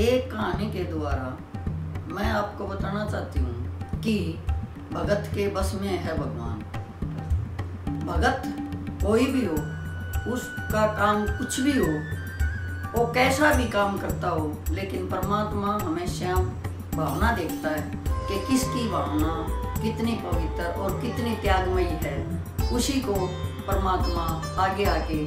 एक कहानी के द्वारा मैं आपको बताना चाहती हूँ कि भगत के बस में है भगवान। भगत कोई भी हो, उसका काम कुछ भी हो, वो कैसा भी काम करता हो, लेकिन परमात्मा हमेशा भावना देखता है कि किसकी भावना कितनी पवित्र और कितनी त्यागमयी है, उसी को परमात्मा आगे आके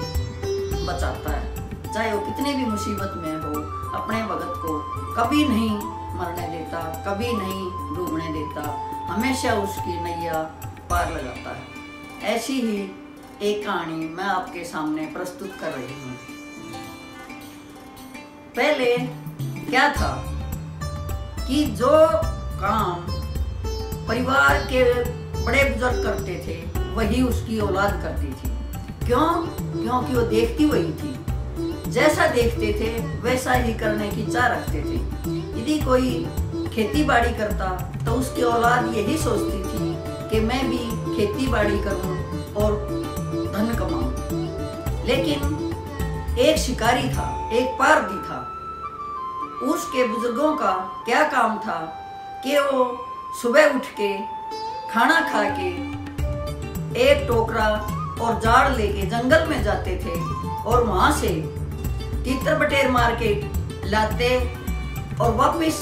बचाता है। चाहे वो कितनी भी मुसीबत में हो अपने भगत को कभी नहीं मरने देता, कभी नहीं डूबने देता, हमेशा उसकी नैया पार लगाता है। ऐसी ही एक कहानी मैं आपके सामने प्रस्तुत कर रही हूँ। पहले क्या था कि जो काम परिवार के बड़े बुज़ुर्ग करते थे, वही उसकी औलाद करती थी। क्यों? क्योंकि वो देखती वही थी। जैसा देखते थे, वैसा ही करने की चाह रखते थे। यदि कोई खेती बाड़ी करता तो उसकी औलाद यही सोचती थी कि मैं भी खेती बाड़ी करूँ और धन कमाऊं। लेकिन एक शिकारी था, एक पारदी था। उसके बुज़ुर्गों का क्या काम था कि वो सुबह उठ के खाना खा के एक टोकरा और जाड़ लेके जंगल में जाते थे और वहाँ से तीतर बटेर मार के लाते और वापस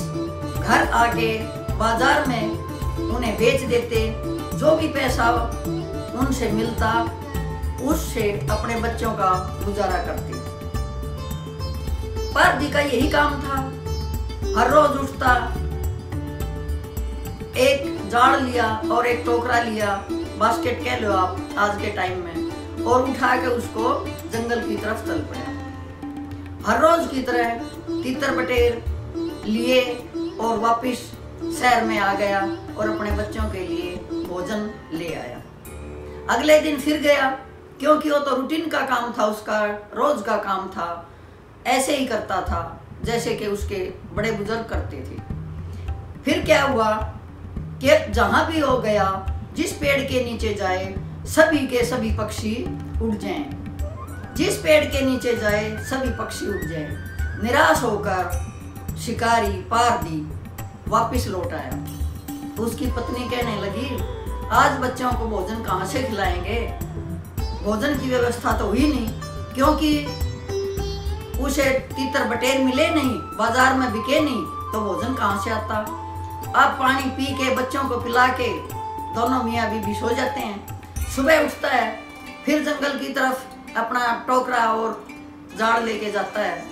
घर आके बाज़ार में उन्हें बेच देते। जो भी पैसा उनसे मिलता, उससे अपने बच्चों का गुजारा करते। पारदी का यही काम था। हर रोज उठता, एक जाड़ लिया और एक टोकरा लिया बास्केट कह लो आप आज के टाइम में, और उठा के उसको जंगल की तरफ़ चल पड़ा। हर रोज की तरह तीतर बटेर लिए और वापस शहर में आ गया और अपने बच्चों के लिए भोजन ले आया। अगले दिन फिर गया, क्योंकि वो तो रूटीन का काम था, उसका रोज का काम था। ऐसे ही करता था, जैसे कि उसके बड़े बुज़ुर्ग करते थे। फिर क्या हुआ कि जहाँ भी हो गया, जिस पेड़ के नीचे जाए, सभी के सभी पक्षी उड़ जाएँ। जिस पेड़ के नीचे जाए, सभी पक्षी उड़ जाए। निराश होकर शिकारी पारदी वापस लौट आया। उसकी पत्नी कहने लगी, आज बच्चों को भोजन कहाँ से खिलाएँगे? भोजन की व्यवस्था तो हुई नहीं, क्योंकि उसे तीतर बटेर मिले नहीं, बाज़ार में बिके नहीं तो भोजन कहाँ से आता? अब पानी पी के बच्चों को पिला के, दोनों मियाँ बीबी सो जाते हैं। सुबह उठता है, फिर जंगल की तरफ़ अपना टोकरा और जाड़ लेके जाता है।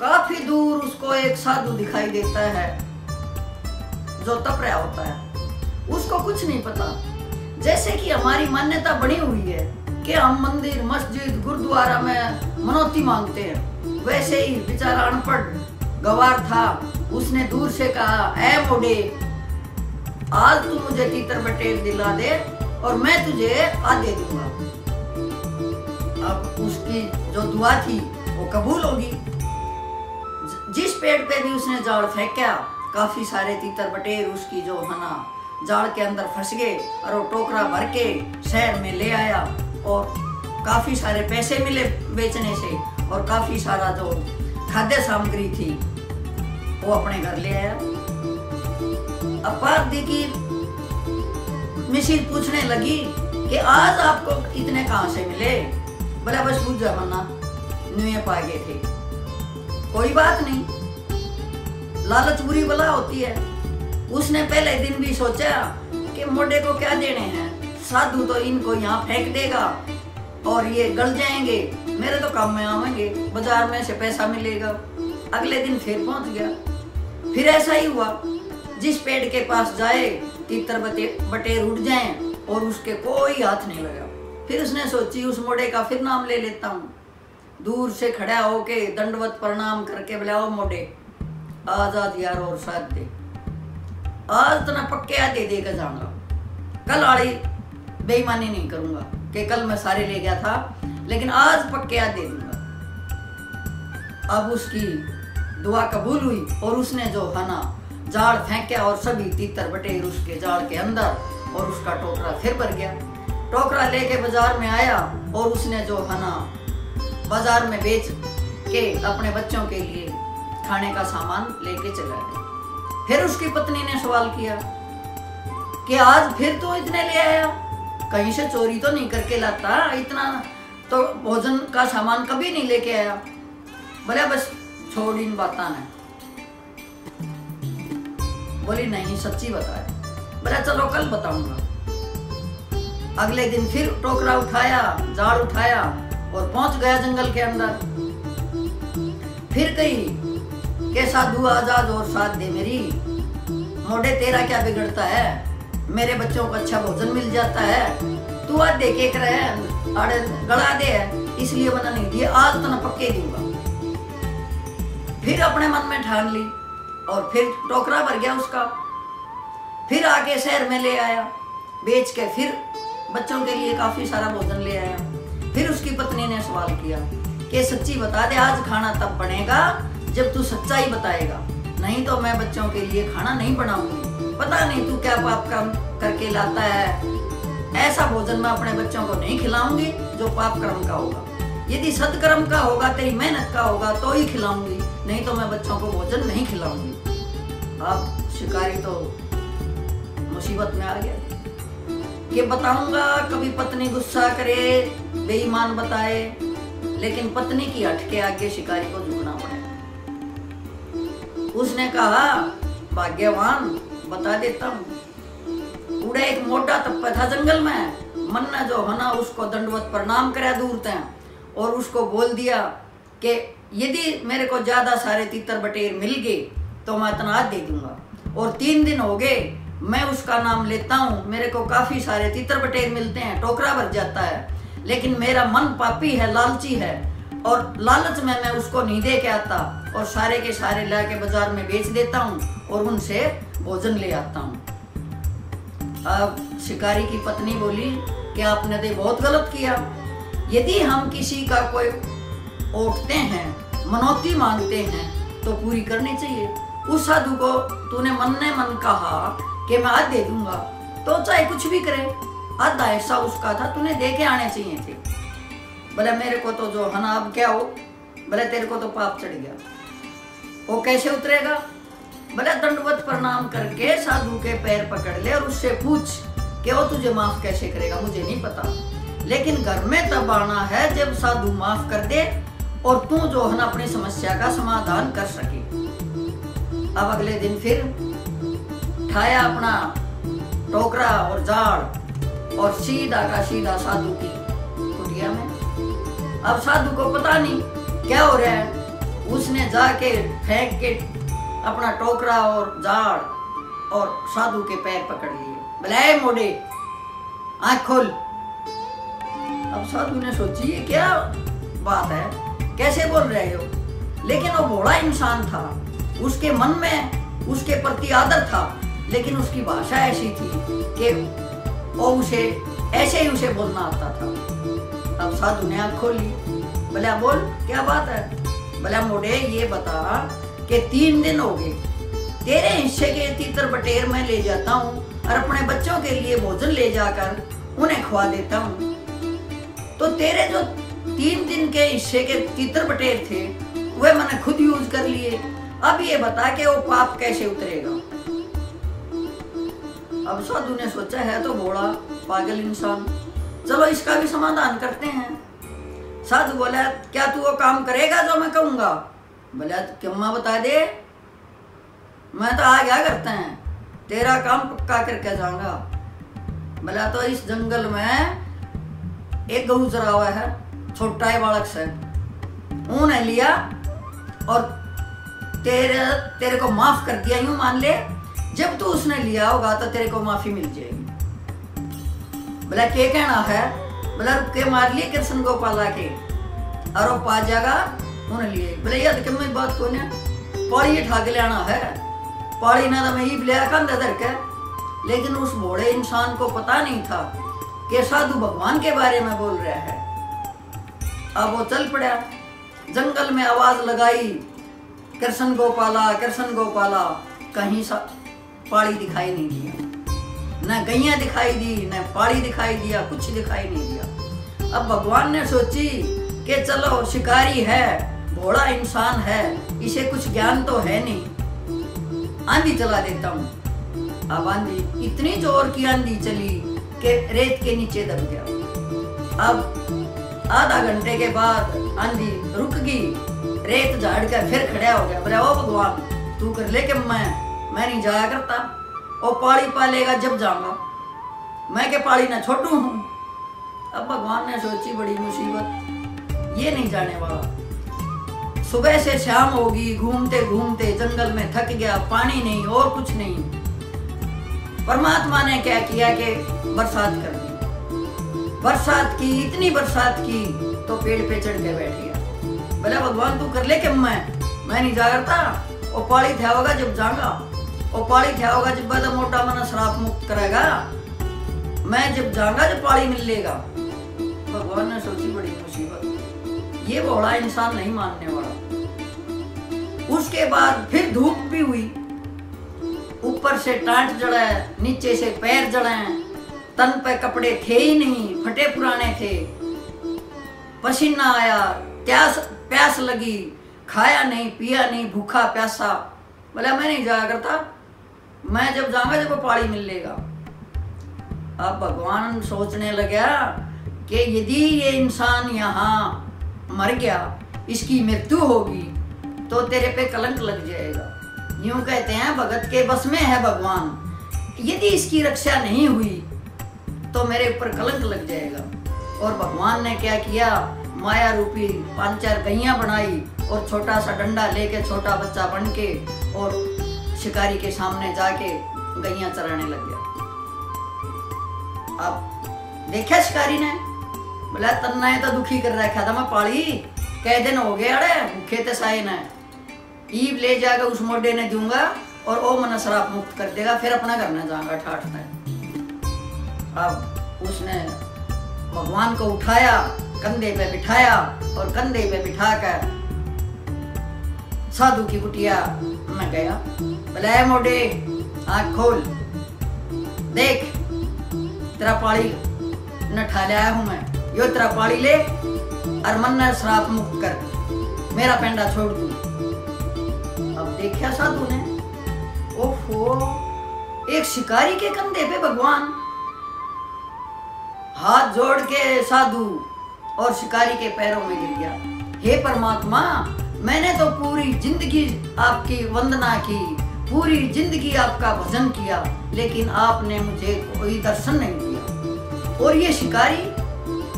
काफ़ी दूर उसको एक साधु दिखाई देता है, जो तप रहा होता है। उसको कुछ नहीं पता। जैसे कि हमारी मान्यता बनी हुई है कि हम मंदिर, मस्जिद, गुरुद्वारा में मनौती मांगते हैं। वैसे ही बेचारा अनपढ़, गवार था। उसने दूर से कहा, ऐ मोडे आज तू मुझे तीतर बटेर दिला दे और मैं तुझे आधे दूँगा। अब उसकी जो दुआ थी, वो कबूल होगी। जिस पेड़ पे भी उसने जाड़ फेंका, काफ़ी सारे तीतर बटेर उसकी जो हना जाल के अंदर फंस गए और वो टोकरा भर के शहर में ले आया और काफ़ी सारे पैसे मिले बेचने से और काफ़ी सारा जो खाद्य सामग्री थी, वो अपने घर ले आया। अपार दी की मिसिर पूछने लगी कि आज आपको इतने कहाँ से मिले? बस पूछ जमाना नुए पा गए थे। कोई बात नहीं। लालच बुरी बला होती है। उसने पहले दिन भी सोचा कि मोडे को क्या देने हैं। साधु तो इनको यहाँ फेंक देगा और ये गल जाएँगे। मेरे तो काम में आवेंगे। बाज़ार में से पैसा मिलेगा। अगले दिन फिर पहुँच गया। फिर ऐसा ही हुआ। जिस पेड़ के पास जाए, तीतर बटे बटेर उठ जाए और उसके कोई हाथ नहीं लगा फिर उसने सोची, उस मोड़े का फिर नाम ले लेता हूँ। दूर से खड़ा होके दंडवत प्रणाम करके बुलाओ मोड़े आज़ाद यार और साथ दे। आज तो ना पक्के आधे देकर जाऊँगा। कल आड़ी बेईमानी नहीं करूँगा कि कल मैं सारे ले गया था, लेकिन आज पक्के आधे दूँगा। अब उसकी दुआ कबूल हुई और उसने जो है ना जाड़ फेंका और सभी तीतर बटेर उसके जाड़ के अंदर और उसका टोकरा फिर भर गया। टोकरा लेके बाज़ार में आया और उसने जो है ना बाज़ार में बेच के अपने बच्चों के लिए खाने का सामान लेके चला गया। फिर उसकी पत्नी ने सवाल किया कि आज फिर तो इतने ले आया? कहीं से चोरी तो नहीं करके लाता? इतना तो भोजन का सामान कभी नहीं लेके आया। बोले, बस छोड़ इन बाता ने बोली, नहीं, सच्ची बताए बोला, चलो, कल बताऊँगा। अगले दिन फिर टोकरा उठाया जाड़ उठाया और पहुँच गया जंगल के अंदर। फिर कही के साधु आज़ाद और साथ दे मेरी। मोड़े तेरा क्या बिगड़ता है? मेरे बच्चों को अच्छा भोजन मिल जाता है। तू आज दे के करे अड़े गड़ा दे इसलिए बना नहीं दिए आज तो ना पक्के दूँगा। फिर अपने मन में ठान ली और फिर टोकरा भर गया उसका। फिर आके शहर में ले आया, बेच के फिर बच्चों के लिए काफ़ी सारा भोजन ले आया। फिर उसकी पत्नी ने सवाल किया कि सच्ची बता दे, आज खाना तब बनेगा जब तू सच्चाई बताएगा। नहीं तो मैं बच्चों के लिए खाना नहीं बनाऊँगी। पता नहीं तू क्या पाप कर्म करके लाता है। ऐसा भोजन मैं अपने बच्चों को नहीं खिलाऊँगी जो पाप कर्म का होगा। यदि सदकर्म का होगा, तेरी मेहनत का होगा तो ही खिलाऊँगी। नहीं तो मैं बच्चों को भोजन नहीं खिलाऊँगी। अब शिकारी तो मुसीबत में आ गया। कि बताऊँगा, कभी पत्नी गुस्सा करे, बेईमान बताए, लेकिन पत्नी की हट के आगे शिकारी को झुकना पड़े। उसने कहा, भाग्यवान, बता देता हूँ। उड़े एक मोटा तप्पा था जंगल में। मन ने जो हना उसको दंडवत प्रणाम करे दूर तय और उसको बोल दिया कि यदि मेरे को ज़्यादा सारे तीतर बटेर मिल गए तो मैं इतना दे दूँगा। और तीन दिन हो गए मैं उसका नाम लेता हूँ। मेरे को काफ़ी सारे तीतर बटेर मिलते हैं, टोकरा भर जाता है। लेकिन मेरा मन पापी है, लालची है। और लालच में मैं उसको नहीं दे के आता और सारे के सारे ला के बाज़ार में बेच देता हूँ और उनसे भोजन ले आता हूँ। अब शिकारी की पत्नी बोली कि आपने तो बहुत गलत किया? यदि हम किसी का कोई ओटते हैं, मनौती मांगते हैं तो पूरी करनी चाहिए। उस साधु को तूने मन ने मन कहा कि मैं आज दे दूँगा। तो चाहे कुछ भी करे आधा ऐसा उसका था, तूने दे के आने चाहिए थे। बोले मेरे को तो जो हना अब क्या हो बोले तेरे को तो पाप चढ़ गया। वो कैसे उतरेगा? बोले दंडवत प्रणाम करके साधु के पैर पकड़ ले और उससे पूछ कि वो तुझे माफ़ कैसे करेगा, मुझे नहीं पता। लेकिन घर में तब आना है जब साधु माफ़ कर दे और तू जो है ना अपनी समस्या का समाधान कर सके। अब अगले दिन फिर उठाया अपना, टोकरा और जाड़ और सीधा का सीधा साधु की कुटिया में। अब साधु को पता नहीं क्या हो रहा है। उसने जाके फेंक के अपना टोकरा और जाड़ और साधु के पैर पकड़ लिए। बुलाए मोड़े, आँख खोल। अब साधु ने सोची, ये क्या बात है? कैसे बोल रहे हो? लेकिन वो बड़ा इंसान था। उसके मन में उसके प्रति आदर था। लेकिन उसकी भाषा ऐसी थी कि वो उसे, ऐसे ही उसे बोलना आता था। अब साधु ने आँख खोली, बोला, बोल, क्या बात है? बोला, मोड़े, ये बता कि तीन दिन हो गए। तेरे हिस्से के तीतर बटेर में ले जाता हूँ और अपने बच्चों के लिए भोजन ले जाकर उन्हें खुआ देता हूँ। तो तेरे जो तीन दिन के हिस्से के तीतर बटेर थे, वे मैंने खुद यूज़ कर लिए। अब ये बता के वो पाप कैसे उतरेगा? अब साधु ने सोचा है तो घोड़ा, पागल इंसान। चलो इसका भी समाधान करते हैं। साधु बोला, क्या तू वो काम करेगा जो मैं कहूँगा? बोला क्यों बता दे। मैं तो आ गया करते हैं। तेरा काम पक्का करके जाऊँगा। बोला तो इस जंगल में एक गऊ चरा हुआ है, छोटा ही, बालक से ऊन लिया और तेरे तेरे को माफ़ कर दिया, यूँ मान ले। जब तू उसने लिया होगा तो तेरे को माफ़ी मिल जाएगी। बोला के कहना है? बोला के मार लिए कृष्ण गोपाला के और वो पा जाएगा, उन्हें लिए। बोले याद क्यों मेरी बात को पौड़ी ठा के लेना है। पौड़ी ना तो मैं ही लिया कंध दर के। लेकिन उस बूढ़े इंसान को पता नहीं था कि साधु भगवान के बारे में बोल रहा है। अब वो चल पड़ा। जंगल में आवाज़ लगाई, कृष्ण गोपाला कृष्ण गोपाला, कहीं सा पाड़ी दिखाई नहीं दिया। न गैया दिखाई दी, न पाड़ी दिखाई दिया, कुछ दिखाई नहीं दिया। अब भगवान ने सोची कि चलो, शिकारी है, भोला इंसान है, इसे कुछ ज्ञान तो है नहीं। आंधी चला देता हूँ। अब आंधी इतनी ज़ोर की आंधी चली कि रेत के नीचे दब गया। अब आधा घंटे के बाद आंधी रुक गई, रेत झाड़ कर फिर खड़ा हो गया। बोले, ओ भगवान, तू कर ले कि मैं मैं नहीं जाया करता। ओ पाली पालेगा जब जाऊँगा, मैं के पाली ना छोटू हूँ अब भगवान ने सोची बड़ी मुसीबत। ये नहीं जाने वाला। सुबह से शाम होगी, घूमते घूमते जंगल में थक गया, पानी नहीं और कुछ नहीं। परमात्मा ने क्या किया कि बरसात कर दी। बरसात की, इतनी बरसात की तो पेड़ पे चढ़ के बैठ गया। बोला भगवान तू कर ले कि मैं? मैं नहीं जा करता। वो पाली था होगा जब जाऊँगा वो पाली था होगा जब बड़ा मोटा मना शराब मुक्त करेगा मैं जब जाऊँगा जब पाली मिलेगा भगवान ने सोची बड़ी मुसीबत ये बोला इंसान नहीं मानने वाला उसके बाद फिर धूप भी हुई ऊपर से टांट जड़ा नीचे से पैर जड़े तन पे कपड़े थे ही नहीं फटे पुराने थे पसीना आया प्यास प्यास लगी खाया नहीं पिया नहीं भूखा प्यासा बोला मैं नहीं जाया करता मैं जब जाऊँगा जब पाड़ी मिलेगा अब भगवान सोचने लगा कि यदि ये इंसान यहाँ मर गया, इसकी मृत्यु होगी तो तेरे पे कलंक लग जाएगा। यूँ कहते हैं, भगत के बस में है भगवान। यदि इसकी रक्षा नहीं हुई तो मेरे ऊपर कलंक लग जाएगा। और भगवान ने क्या किया? माया रूपी पाँच चार गैया बनाई और छोटा सा डंडा लेके छोटा बच्चा बन के और शिकारी के सामने जाके गैया चराने लग गया। अब देखा शिकारी ने? बोला, तन्ना तो दुखी कर रखा था, मैं पाली। कह दिन हो गए, अड़े, भूखे ते साए ने। ईब ले जाकर उस मोडे ने दूँगा, और ओ मन शराब मुक्त कर देगा, फिर अपना में जाऊँगा, ठाठ में। अब उसने भगवान को उठाया, कंधे पे बिठाया, और कंधे पे बिठा कर साधु की कुटिया में गया। बोले मोडे आँख खोल। देख तेरा पाली न ठा लिया हूँ मैं। यो तेरा पाली ले और मन ने श्राप मुक्त कर। मेरा पेंडा छोड़ दू। अब देखा साधु ने। ओहो एक शिकारी के कंधे पे भगवान। हाथ जोड़ के साधु और शिकारी के पैरों में गिर गया। हे परमात्मा, मैंने तो पूरी ज़िंदगी आपकी वंदना की। पूरी ज़िंदगी आपका भजन किया, लेकिन आपने मुझे कोई दर्शन नहीं दिया। और ये शिकारी,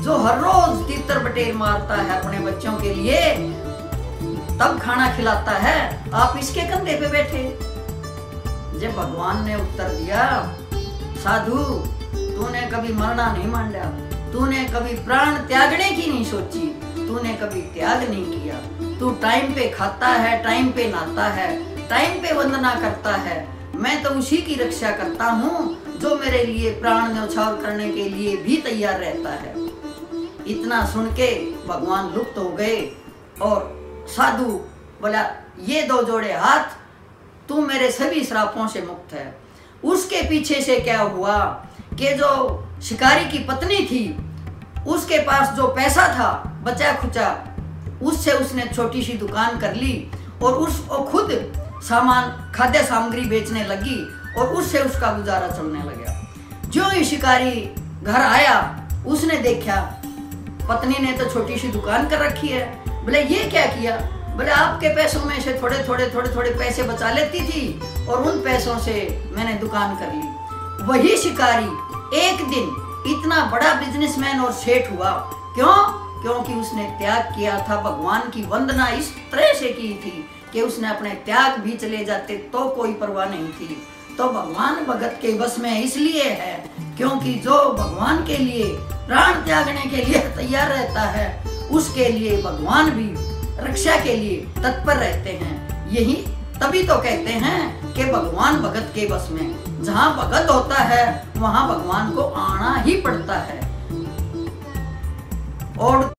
जो हर रोज तीतर बटेर मारता है अपने बच्चों के लिए, तब खाना खिलाता है। आप इसके कंधे पे बैठे। जब भगवान ने उत्तर दिया, साधु, तूने कभी मरना नहीं मांडा। तूने कभी प्राण त्यागने की नहीं सोची। तूने कभी त्याग नहीं किया। तू टाइम पे खाता है टाइम पे नहाता है। टाइम पे वंदना करता है। मैं तो उसी की रक्षा करता हूँ, जो मेरे लिए प्राण न्यौछावर करने के लिए भी तैयार रहता है। इतना सुन के भगवान लुप्त हो गए और साधु बोला, ये दो जोड़े हाथ, तू मेरे सभी श्रापों से मुक्त है। उसके पीछे से क्या हुआ कि जो शिकारी की पत्नी थी, उसके पास जो पैसा था बचा खुचा उससे उसने छोटी सी दुकान कर ली और उस खुद सामान, खाद्य सामग्री बेचने लगी और उससे उसका गुजारा चलने लगा। जो ही शिकारी घर आया, उसने देखा, पत्नी ने तो छोटी सी दुकान कर रखी है। बोले, ये क्या किया? बोले, आपके पैसों में से थोड़े थोड़े थोड़े थोड़े पैसे बचा लेती थी और उन पैसों से मैंने दुकान कर ली। वही शिकारी एक दिन इतना बड़ा बिजनेसमैन और सेठ हुआ। क्यों? क्योंकि उसने त्याग किया था, भगवान की वंदना इस तरह से की थी कि उसने अपने त्याग भी चले जाते तो कोई परवाह नहीं थी। तो भगवान भगत के बस में इसलिए है, क्योंकि जो भगवान के लिए, प्राण त्यागने के लिए तैयार रहता है, उसके लिए भगवान भी रक्षा के लिए तत्पर रहते हैं। यही तभी तो कहते हैं कि भगवान भगत के बस में, जहाँ भगत होता है, वहाँ भगवान को आना ही पड़ता है। और